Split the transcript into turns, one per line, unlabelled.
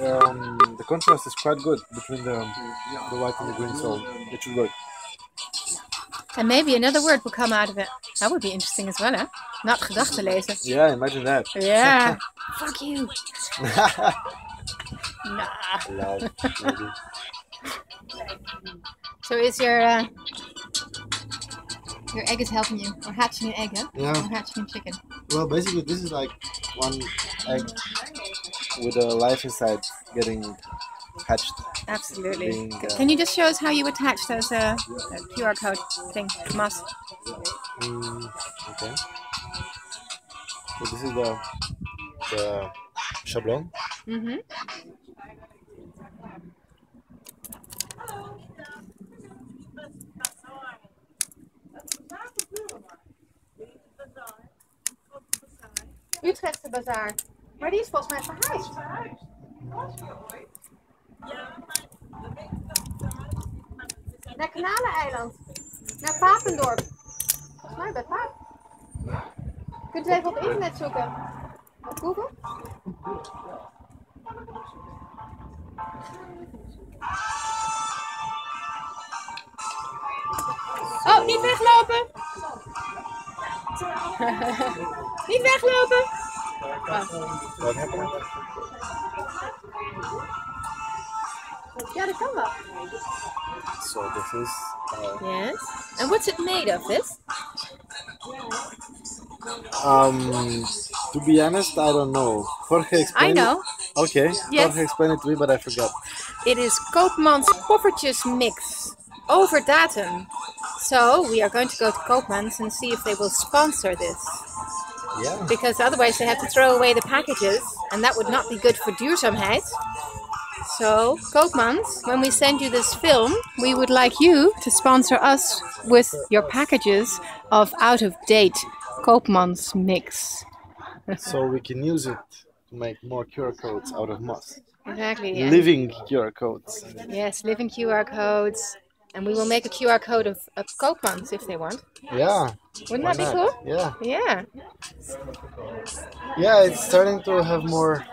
um, the contrast is quite good between the the white and the green, so it should work.
And maybe another word will come out of it. That would be interesting as well, hè? Not gedachten lezen.
Yeah, imagine that.
Yeah. Fuck you. Nah.
Love.
So is your uh, your egg is helping you, or hatching an egg, huh?
Yeah.
Or hatching a chicken.
Well, basically, this is like one egg with a life inside getting hatched.
Absolutely.
Being, uh,
Can you just show us how you attach those uh, uh, QR code thing? Must.
Mm, okay. So this is the the sjabloon.
Mm-hmm. Utrechtse bazaar. Maar die is volgens mij verhuisd. Naar Kanaleneiland. Naar Papendorp. Volgens mij bij Paap. Kunt u even op internet zoeken. Op Google? Oh, niet weglopen! niet weglopen!
What happened?
Ja, dat kan.
So this is uh,
Yes. And what's it made of, this?
um to be honest, I don't know. Jorge
I know.
It. Okay.
Yes.
Jorge explained it to me, but I forgot.
It is Koopmans poffertjes mix over datum. So we are going to go to Koopmans and see if they will sponsor this.
Yeah.
Because otherwise they have to throw away the packages and that would not be good for duurzaamheid. So Koopmans, when we send you this film, we would like you to sponsor us with your packages of out of date Koopmans mix.
So we can use it to make more QR codes out of moss.
Exactly. Yeah.
Living QR codes.
Yes, living QR codes. And we will make a QR code of, of Koopmans if they want.
Yeah.
Wouldn't that be
not?
cool?
Yeah.
Yeah.
Yeah, it's starting to have more